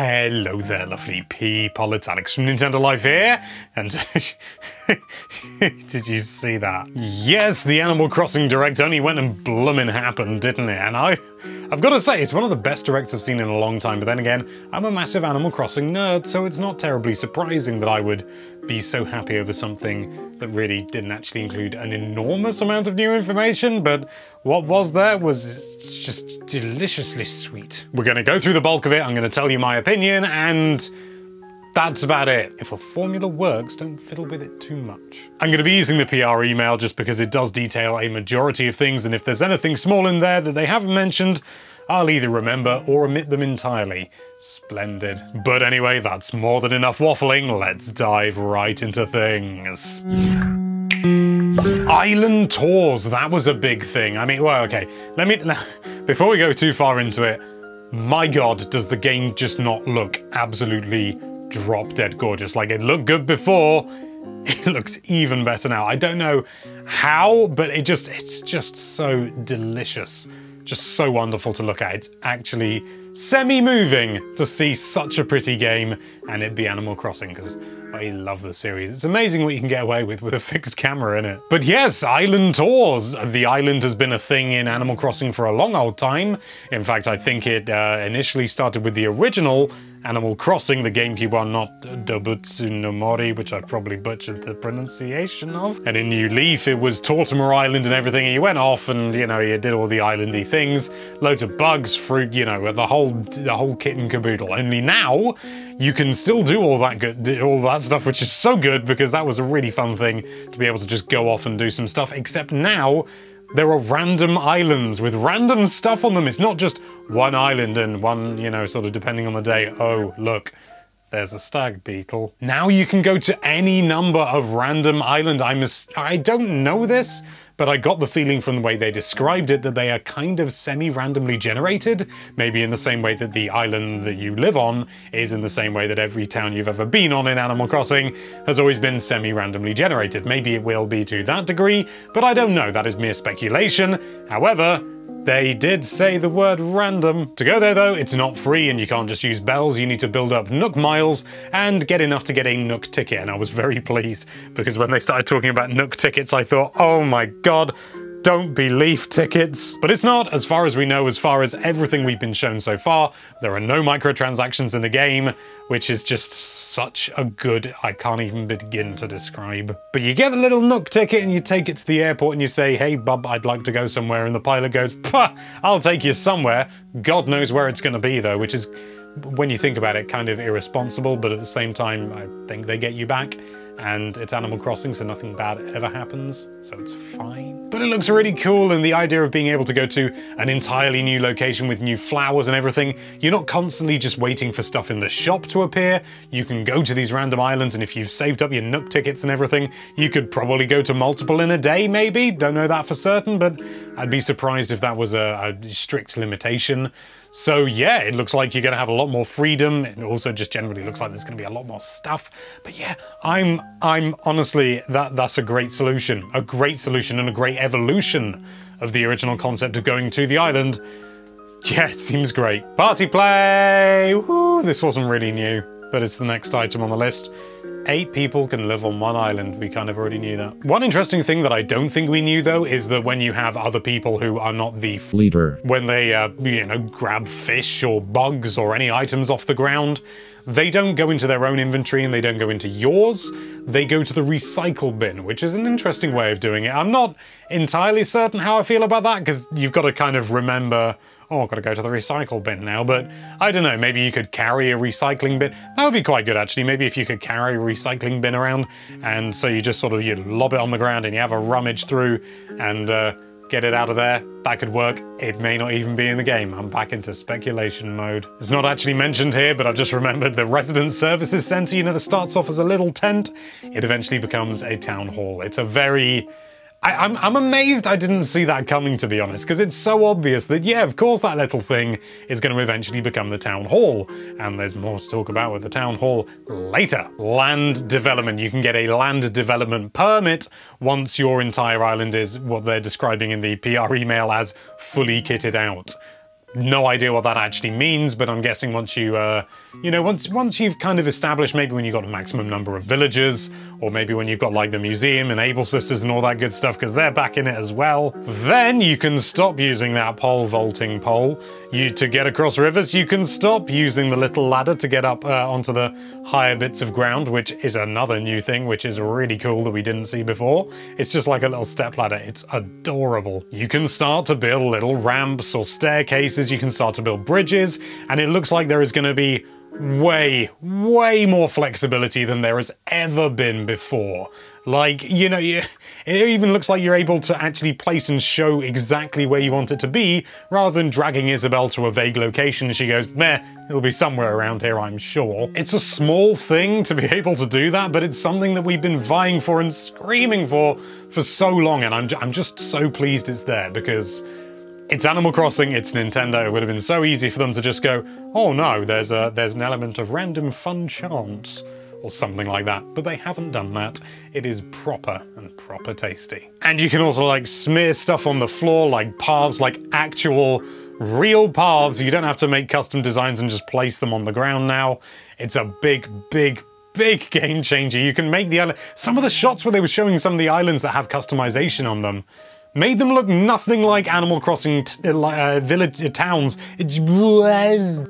Hello there, lovely people. It's Alex from Nintendo Life here. And did you see that? Yes, the Animal Crossing Direct only went and bloomin' happened, didn't it? And I, I've got to say, it's one of the best directs I've seen in a long time. But then again, I'm a massive Animal Crossing nerd, so it's not terribly surprising that I would be so happy over something that really didn't actually include an enormous amount of new information, but what was there was just deliciously sweet. We're going to go through the bulk of it, I'm going to tell you my opinion, and that's about it. If a formula works, don't fiddle with it too much. I'm going to be using the PR email just because it does detail a majority of things, and if there's anything small in there that they haven't mentioned, I'll either remember or omit them entirely. Splendid. But anyway, that's more than enough waffling. Let's dive right into things. Island tours, that was a big thing. I mean, well, okay, let me, before we go too far into it, my god, does the game just not look absolutely drop dead gorgeous. Like, it looked good before, it looks even better now. I don't know how, but it just, it's just so delicious just so wonderful to look at. It's actually semi-moving to see such a pretty game and it be Animal Crossing because I love the series. It's amazing what you can get away with with a fixed camera in it. But yes, island tours. The island has been a thing in Animal Crossing for a long old time. In fact, I think it uh, initially started with the original Animal Crossing, the GameCube one, not uh, Dobutsu no Mori, which I probably butchered the pronunciation of. And in New Leaf, it was Tortimer Island and everything. And you went off and, you know, you did all the islandy things, loads of bugs, fruit, you know, the whole the whole kit and caboodle. Only now, you can still do all that good, all that stuff, which is so good because that was a really fun thing to be able to just go off and do some stuff. Except now, there are random islands with random stuff on them. It's not just one island and one, you know, sort of depending on the day. Oh, look, there's a stag beetle. Now you can go to any number of random island. I'm I don't know this, but I got the feeling from the way they described it that they are kind of semi-randomly generated, maybe in the same way that the island that you live on is in the same way that every town you've ever been on in Animal Crossing has always been semi-randomly generated. Maybe it will be to that degree, but I don't know, that is mere speculation. However, they did say the word random. To go there though, it's not free and you can't just use bells, you need to build up Nook miles and get enough to get a Nook ticket. And I was very pleased because when they started talking about Nook tickets, I thought, oh my god, don't be Leaf tickets. But it's not, as far as we know, as far as everything we've been shown so far. There are no microtransactions in the game, which is just such a good, I can't even begin to describe. But you get the little Nook ticket and you take it to the airport and you say, hey bub, I'd like to go somewhere. And the pilot goes, I'll take you somewhere. God knows where it's gonna be though, which is, when you think about it, kind of irresponsible, but at the same time, I think they get you back and it's Animal Crossing, so nothing bad ever happens, so it's fine. But it looks really cool, and the idea of being able to go to an entirely new location with new flowers and everything, you're not constantly just waiting for stuff in the shop to appear. You can go to these random islands, and if you've saved up your Nook tickets and everything, you could probably go to multiple in a day, maybe? Don't know that for certain, but I'd be surprised if that was a, a strict limitation. So yeah, it looks like you're going to have a lot more freedom. It also just generally looks like there's going to be a lot more stuff. But yeah, I'm I'm honestly that that's a great solution, a great solution and a great evolution of the original concept of going to the island. Yeah, it seems great. Party play! This wasn't really new, but it's the next item on the list. Eight people can live on one island. We kind of already knew that. One interesting thing that I don't think we knew, though, is that when you have other people who are not the leader, when they, uh, you know, grab fish or bugs or any items off the ground, they don't go into their own inventory and they don't go into yours. They go to the recycle bin, which is an interesting way of doing it. I'm not entirely certain how I feel about that because you've got to kind of remember oh, I've got to go to the recycle bin now, but I don't know, maybe you could carry a recycling bin. That would be quite good, actually. Maybe if you could carry a recycling bin around, and so you just sort of, you lob it on the ground and you have a rummage through and uh, get it out of there. That could work. It may not even be in the game. I'm back into speculation mode. It's not actually mentioned here, but I've just remembered the Resident Services Center, you know, that starts off as a little tent. It eventually becomes a town hall. It's a very I, am I'm, I'm amazed I didn't see that coming, to be honest, because it's so obvious that, yeah, of course that little thing is going to eventually become the town hall. And there's more to talk about with the town hall later. Land development. You can get a land development permit once your entire island is what they're describing in the PR email as fully kitted out no idea what that actually means, but I'm guessing once you, uh, you know, once once you've kind of established, maybe when you've got a maximum number of villagers, or maybe when you've got like the museum and Able Sisters and all that good stuff, because they're back in it as well, then you can stop using that pole vaulting pole. You to get across rivers, you can stop using the little ladder to get up uh, onto the higher bits of ground, which is another new thing, which is really cool that we didn't see before. It's just like a little step ladder. It's adorable. You can start to build little ramps or staircases. You can start to build bridges, and it looks like there is going to be way, way more flexibility than there has ever been before. Like, you know, you, it even looks like you're able to actually place and show exactly where you want it to be, rather than dragging Isabelle to a vague location she goes, meh, it'll be somewhere around here, I'm sure. It's a small thing to be able to do that, but it's something that we've been vying for and screaming for for so long, and I'm, I'm just so pleased it's there, because it's Animal Crossing, it's Nintendo. It would have been so easy for them to just go, oh no, there's a there's an element of random fun chance or something like that. But they haven't done that. It is proper and proper tasty. And you can also like smear stuff on the floor, like paths, like actual real paths. You don't have to make custom designs and just place them on the ground now. It's a big, big, big game changer. You can make the island. Some of the shots where they were showing some of the islands that have customization on them made them look nothing like Animal Crossing uh, village uh, towns.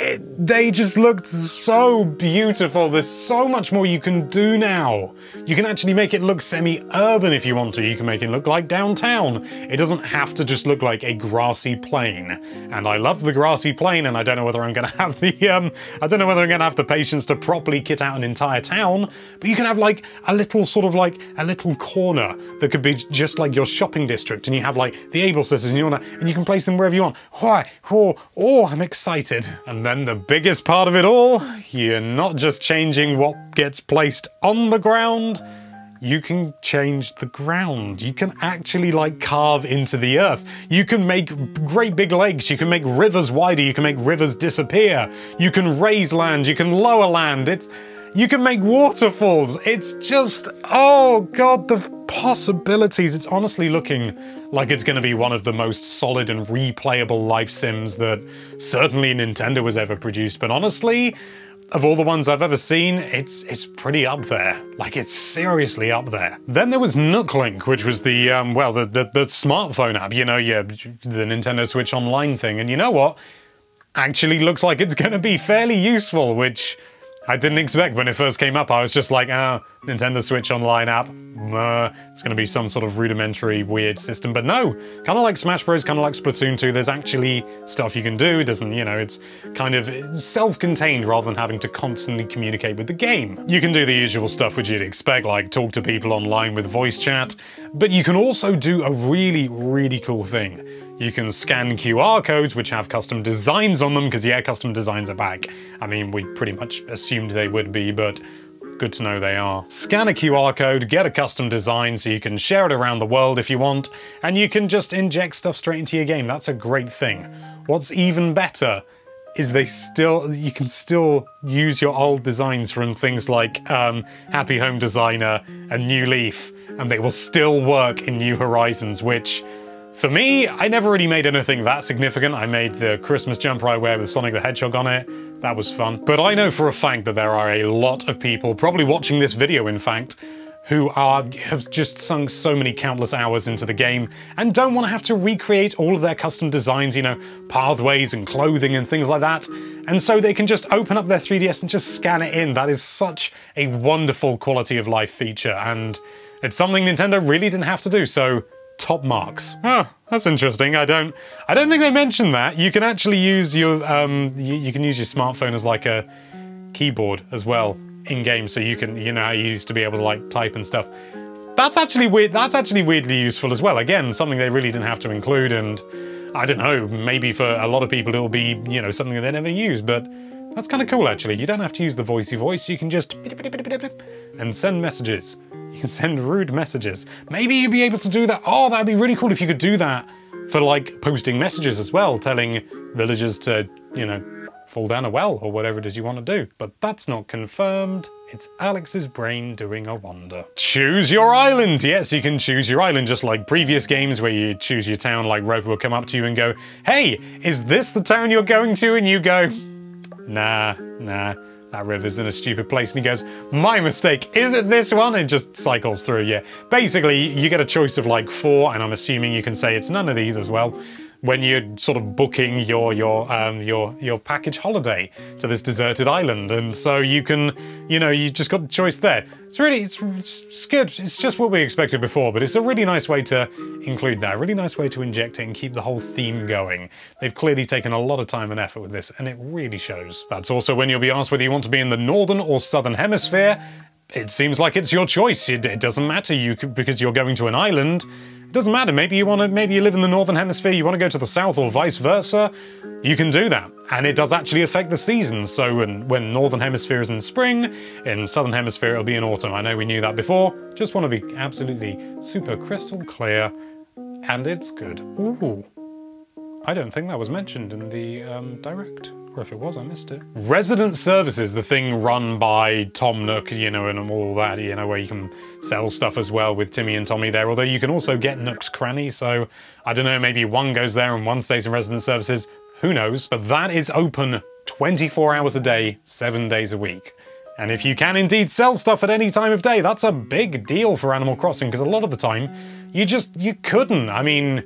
It, they just looked so beautiful. There's so much more you can do now. You can actually make it look semi-urban if you want to. You can make it look like downtown. It doesn't have to just look like a grassy plain. And I love the grassy plain, and I don't know whether I'm going to have the um, I don't know whether I'm going to have the patience to properly kit out an entire town. But you can have like a little sort of like a little corner that could be just like your shopping district and you have like the able sisters and you wanna, and you can place them wherever you want. Why? Oh, oh, I'm excited. And then the biggest part of it all, you're not just changing what gets placed on the ground, you can change the ground. You can actually like carve into the earth. You can make great big lakes. You can make rivers wider. You can make rivers disappear. You can raise land. You can lower land. It's you can make waterfalls. It's just, oh God, the possibilities. It's honestly looking like it's going to be one of the most solid and replayable life sims that certainly Nintendo has ever produced. But honestly, of all the ones I've ever seen, it's it's pretty up there. Like, it's seriously up there. Then there was Nooklink, which was the, um, well, the, the, the smartphone app, you know, yeah, the Nintendo Switch Online thing. And you know what? Actually looks like it's going to be fairly useful, which I didn't expect when it first came up. I was just like, ah, oh, Nintendo Switch Online app. It's going to be some sort of rudimentary weird system. But no, kind of like Smash Bros, kind of like Splatoon 2, there's actually stuff you can do. It doesn't, you know, it's kind of self-contained rather than having to constantly communicate with the game. You can do the usual stuff which you'd expect, like talk to people online with voice chat, but you can also do a really, really cool thing. You can scan QR codes, which have custom designs on them, because yeah, custom designs are back. I mean, we pretty much assumed they would be, but good to know they are. Scan a QR code, get a custom design so you can share it around the world if you want, and you can just inject stuff straight into your game. That's a great thing. What's even better is they still you can still use your old designs from things like um, Happy Home Designer and New Leaf, and they will still work in New Horizons, which for me, I never really made anything that significant. I made the Christmas jumper I wear with Sonic the Hedgehog on it. That was fun. But I know for a fact that there are a lot of people, probably watching this video in fact, who are have just sunk so many countless hours into the game and don't want to have to recreate all of their custom designs, you know, pathways and clothing and things like that. And so they can just open up their 3DS and just scan it in. That is such a wonderful quality of life feature and it's something Nintendo really didn't have to do, so top marks. Oh, that's interesting. I don't, I don't think they mentioned that. You can actually use your, um, you, you can use your smartphone as like a keyboard as well in game, so you can, you know, you used to be able to like type and stuff. That's actually weird. That's actually weirdly useful as well. Again, something they really didn't have to include, and I don't know. Maybe for a lot of people it'll be, you know, something that they never use, but. That's kind of cool, actually. You don't have to use the voicey voice. You can just and send messages. You can send rude messages. Maybe you'd be able to do that. Oh, that'd be really cool if you could do that for like posting messages as well, telling villagers to, you know, fall down a well or whatever it is you want to do. But that's not confirmed. It's Alex's brain doing a wonder. Choose your island! Yes, you can choose your island just like previous games where you choose your town, like Rover will come up to you and go, Hey, is this the town you're going to? And you go, Nah, nah that river's in a stupid place. And he goes, my mistake, is it this one? And just cycles through, yeah. Basically, you get a choice of like four, and I'm assuming you can say it's none of these as well when you're sort of booking your your um, your your package holiday to this deserted island, and so you can, you know, you just got the choice there. It's really it's, it's good. It's just what we expected before, but it's a really nice way to include that. A really nice way to inject it and keep the whole theme going. They've clearly taken a lot of time and effort with this, and it really shows. That's also when you'll be asked whether you want to be in the northern or southern hemisphere. It seems like it's your choice. It, it doesn't matter you because you're going to an island. Doesn't matter. Maybe you want to. Maybe you live in the northern hemisphere. You want to go to the south, or vice versa. You can do that, and it does actually affect the seasons. So when when northern hemisphere is in spring, in southern hemisphere it'll be in autumn. I know we knew that before. Just want to be absolutely super crystal clear, and it's good. Ooh, I don't think that was mentioned in the um, direct. Or if it was, I missed it. Resident Services, the thing run by Tom Nook, you know, and all that, you know, where you can sell stuff as well with Timmy and Tommy there. Although you can also get Nook's Cranny, so I don't know, maybe one goes there and one stays in Resident Services. Who knows? But that is open 24 hours a day, seven days a week. And if you can indeed sell stuff at any time of day, that's a big deal for Animal Crossing, because a lot of the time, you just, you couldn't. I mean,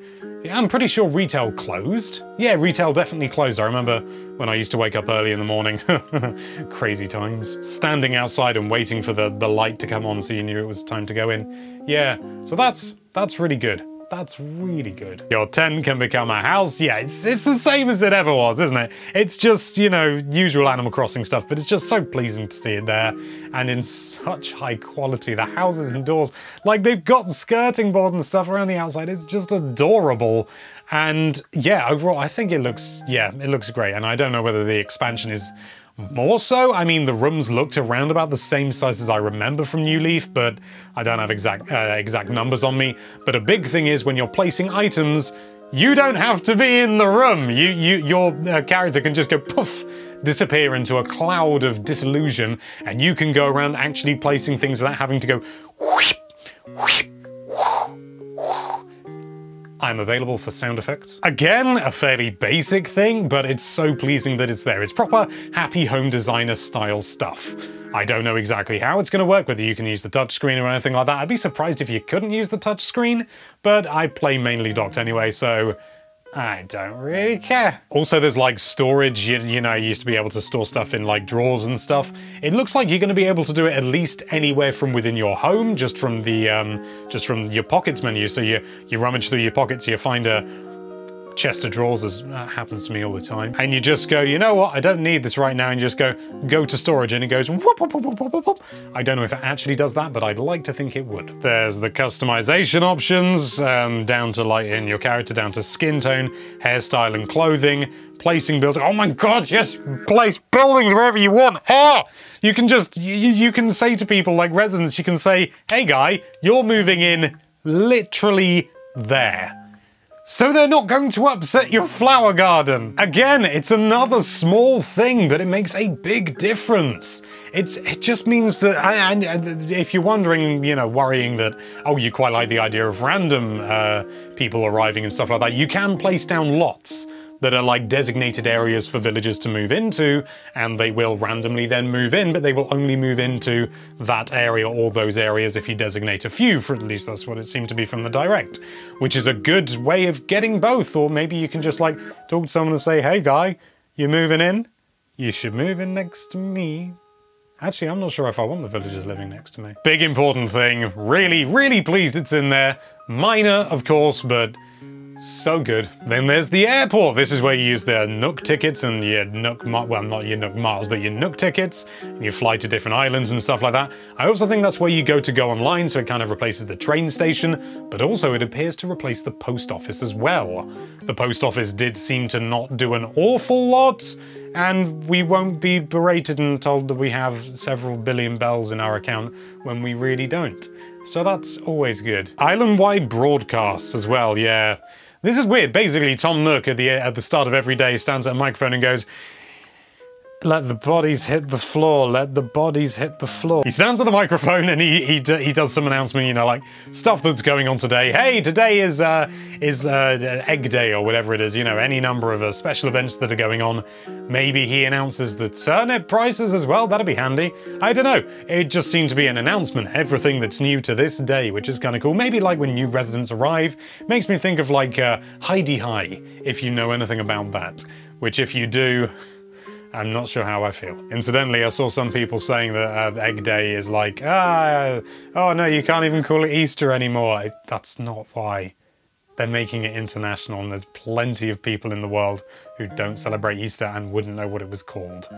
I'm pretty sure retail closed. Yeah, retail definitely closed. I remember when I used to wake up early in the morning. Crazy times. Standing outside and waiting for the, the light to come on so you knew it was time to go in. Yeah, so that's that's really good. That's really good. Your tent can become a house. Yeah, it's, it's the same as it ever was, isn't it? It's just, you know, usual Animal Crossing stuff, but it's just so pleasing to see it there and in such high quality. The houses and doors, like they've got skirting board and stuff around the outside. It's just adorable. And yeah, overall, I think it looks, yeah, it looks great. And I don't know whether the expansion is more so, I mean, the rooms looked around about the same size as I remember from New Leaf, but I don't have exact uh, exact numbers on me. But a big thing is when you're placing items, you don't have to be in the room. You, you, your uh, character can just go poof, disappear into a cloud of disillusion, and you can go around actually placing things without having to go I'm available for sound effects. Again, a fairly basic thing, but it's so pleasing that it's there. It's proper happy home designer style stuff. I don't know exactly how it's going to work, whether you can use the touchscreen or anything like that. I'd be surprised if you couldn't use the touchscreen, but I play mainly docked anyway, so I don't really care. Also, there's like storage, you, you, know, you used to be able to store stuff in like drawers and stuff. It looks like you're going to be able to do it at least anywhere from within your home, just from the, um, just from your pockets menu. So you, you rummage through your pockets, you find a, chest of drawers as that happens to me all the time. And you just go, you know what, I don't need this right now, and you just go, go to storage, and it goes whoop, whoop, whoop, I don't know if it actually does that, but I'd like to think it would. There's the customization options, um, down to light in your character, down to skin tone, hairstyle and clothing, placing buildings. Oh my god, yes, place buildings wherever you want. Oh, you can just, you, you can say to people like residents, you can say, hey guy, you're moving in literally there so they're not going to upset your flower garden. Again, it's another small thing, but it makes a big difference. It's It just means that, and, if you're wondering, you know, worrying that, oh, you quite like the idea of random uh, people arriving and stuff like that, you can place down lots that are like designated areas for villagers to move into, and they will randomly then move in, but they will only move into that area or those areas if you designate a few, for at least that's what it seemed to be from the direct, which is a good way of getting both, or maybe you can just like talk to someone and say, hey guy, you're moving in? You should move in next to me. Actually, I'm not sure if I want the villagers living next to me. Big important thing, really, really pleased it's in there. Minor, of course, but so good. Then there's the airport. This is where you use the Nook tickets and your Nook, well, not your Nook miles, but your Nook tickets. And you fly to different islands and stuff like that. I also think that's where you go to go online, so it kind of replaces the train station, but also it appears to replace the post office as well. The post office did seem to not do an awful lot, and we won't be berated and told that we have several billion bells in our account when we really don't. So that's always good. Island-wide broadcasts as well, yeah. This is weird. Basically, Tom Nook at the at the start of every day stands at a microphone and goes, let the bodies hit the floor. Let the bodies hit the floor. He stands on the microphone and he he, he does some announcement. You know, like stuff that's going on today. Hey, today is uh, is uh, Egg Day or whatever it is. You know, any number of uh, special events that are going on. Maybe he announces the turnip prices as well. That'd be handy. I don't know. It just seemed to be an announcement. Everything that's new to this day, which is kind of cool. Maybe like when new residents arrive. Makes me think of like uh, Hi-de-Hi, if you know anything about that. Which, if you do. I'm not sure how I feel. Incidentally, I saw some people saying that uh, Egg Day is like, ah, oh no, you can't even call it Easter anymore. It, that's not why. They're making it international, and there's plenty of people in the world who don't celebrate Easter and wouldn't know what it was called.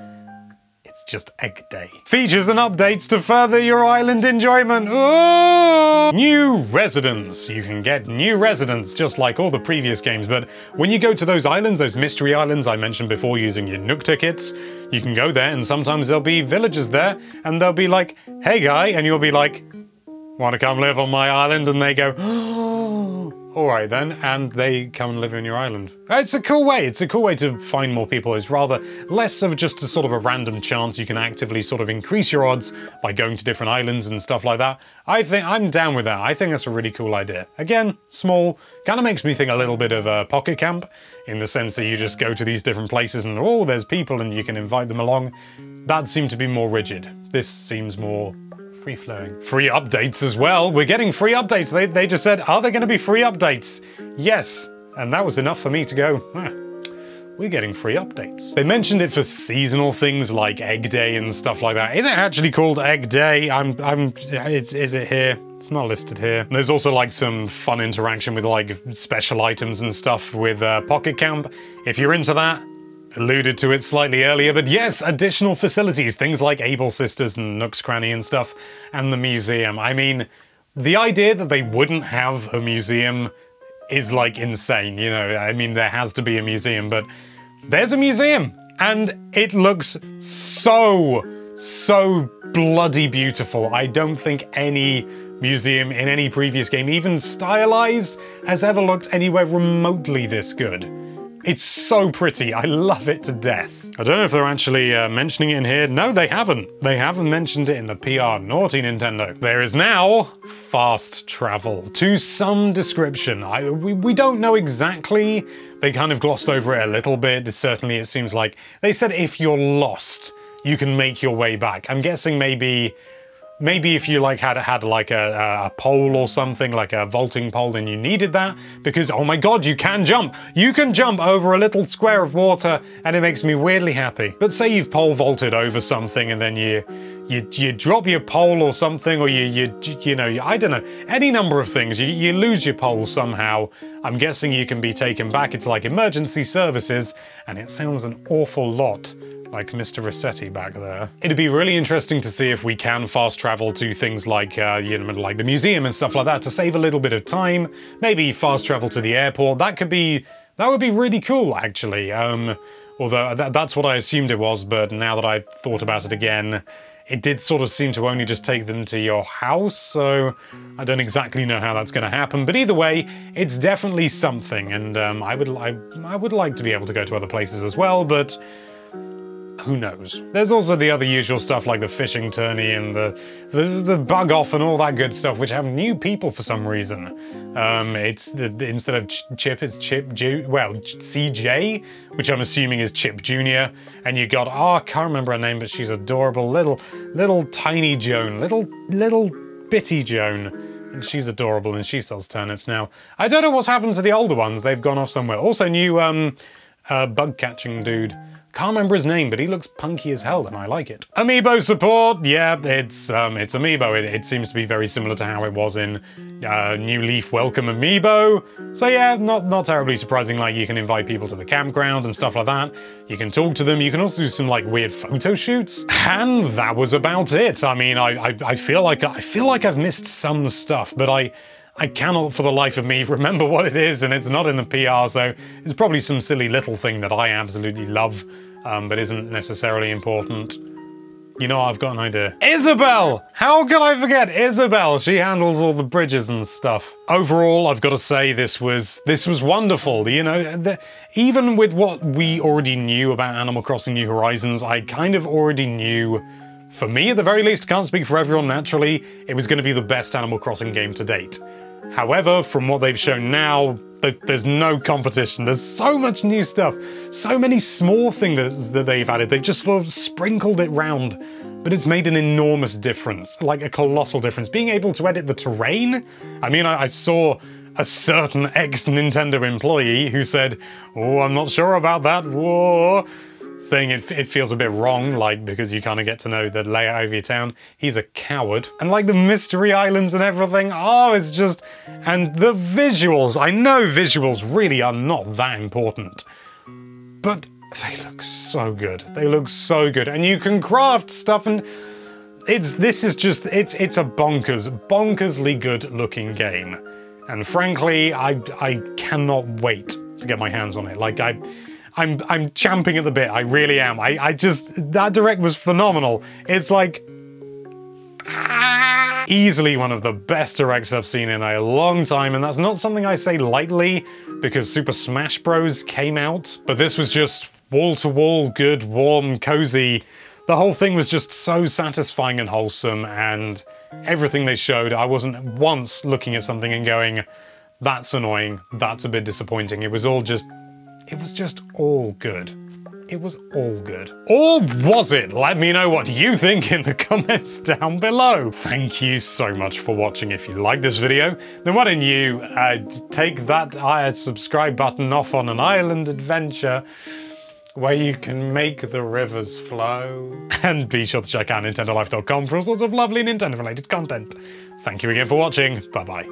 It's just Egg Day. Features and updates to further your island enjoyment. Ooh! New residents. You can get new residents just like all the previous games, but when you go to those islands, those mystery islands I mentioned before using your Nook tickets, you can go there and sometimes there'll be villagers there and they'll be like, hey guy, and you'll be like, wanna come live on my island? And they go, oh, all right then, and they come and live on your island. Uh, it's a cool way. It's a cool way to find more people. It's rather less of just a sort of a random chance. You can actively sort of increase your odds by going to different islands and stuff like that. I think I'm down with that. I think that's a really cool idea. Again, small, kind of makes me think a little bit of a pocket camp in the sense that you just go to these different places and oh, there's people and you can invite them along. That seemed to be more rigid. This seems more free flowing. Free updates as well. We're getting free updates. They, they just said, are there going to be free updates? Yes. And that was enough for me to go, we're getting free updates. They mentioned it for seasonal things like Egg Day and stuff like that. Is it actually called Egg Day? I'm, I'm, it's, is it here? It's not listed here. There's also like some fun interaction with like special items and stuff with uh, Pocket Camp. If you're into that, alluded to it slightly earlier, but yes, additional facilities, things like Able Sisters and Nook's Cranny and stuff, and the museum. I mean, the idea that they wouldn't have a museum is like insane, you know? I mean, there has to be a museum, but there's a museum, and it looks so, so bloody beautiful. I don't think any museum in any previous game, even stylized, has ever looked anywhere remotely this good. It's so pretty. I love it to death. I don't know if they're actually uh, mentioning it in here. No, they haven't. They haven't mentioned it in the PR. Naughty Nintendo. There is now fast travel to some description. I, we, we don't know exactly. They kind of glossed over it a little bit. Certainly it seems like they said if you're lost, you can make your way back. I'm guessing maybe Maybe if you like had had like a, a pole or something, like a vaulting pole, and you needed that because oh my god, you can jump! You can jump over a little square of water, and it makes me weirdly happy. But say you've pole vaulted over something, and then you you you drop your pole or something, or you you you know I don't know any number of things. You you lose your pole somehow. I'm guessing you can be taken back. It's like emergency services, and it sounds an awful lot like Mr. Resetti back there. It'd be really interesting to see if we can fast travel to things like, uh, you know, like the museum and stuff like that to save a little bit of time. Maybe fast travel to the airport. That could be, that would be really cool, actually. Um, although th that's what I assumed it was, but now that I thought about it again, it did sort of seem to only just take them to your house, so I don't exactly know how that's going to happen. But either way, it's definitely something, and um, I would I, I would like to be able to go to other places as well, but who knows? There's also the other usual stuff like the fishing tourney and the, the, the bug off and all that good stuff, which have new people for some reason. Um, it's the, instead of Chip, it's Chip Ju well CJ, which I'm assuming is Chip Junior. And you got oh, I can't remember her name, but she's adorable, little little tiny Joan, little little bitty Joan. And she's adorable and she sells turnips now. I don't know what's happened to the older ones. They've gone off somewhere. Also, new um, uh, bug catching dude. Can't remember his name, but he looks punky as hell and I like it. Amiibo support, yeah, it's um, it's Amiibo. It, it seems to be very similar to how it was in uh, New Leaf Welcome Amiibo. So yeah, not, not terribly surprising, like you can invite people to the campground and stuff like that. You can talk to them, you can also do some like weird photo shoots. And that was about it. I mean, I, I, I feel like I feel like I've missed some stuff, but I I cannot for the life of me remember what it is, and it's not in the PR, so it's probably some silly little thing that I absolutely love, um, but isn't necessarily important. You know, I've got an idea. Isabelle! How could I forget Isabelle? She handles all the bridges and stuff. Overall, I've got to say this was this was wonderful. You know, the, even with what we already knew about Animal Crossing New Horizons, I kind of already knew for me, at the very least, can't speak for everyone naturally, it was going to be the best Animal Crossing game to date. However, from what they've shown now, there's no competition. There's so much new stuff, so many small things that they've added. They've just sort of sprinkled it round, but it's made an enormous difference, like a colossal difference. Being able to edit the terrain, I mean, I, I saw a certain ex-Nintendo employee who said, oh, I'm not sure about that, whoa saying it, it feels a bit wrong, like, because you kind of get to know the layout of your town. He's a coward. And like the mystery islands and everything, oh, it's just... And the visuals, I know visuals really are not that important, but they look so good. They look so good. And you can craft stuff and it's this is just it's it's a bonkers bonkersly good looking game and frankly i i cannot wait to get my hands on it like i I'm I'm champing at the bit. I really am. I, I just that direct was phenomenal. It's like ah, easily one of the best directs I've seen in a long time, and that's not something I say lightly because Super Smash Bros. came out, but this was just wall-to-wall -wall, good, warm, cozy. The whole thing was just so satisfying and wholesome, and everything they showed, I wasn't once looking at something and going, that's annoying, that's a bit disappointing. It was all just it was just all good. It was all good. Or was it? Let me know what you think in the comments down below. Thank you so much for watching. If you like this video, then why don't you uh, take that uh, subscribe button off on an island adventure where you can make the rivers flow. And be sure to check out nintendolife.com for all sorts of lovely Nintendo related content. Thank you again for watching. Bye bye.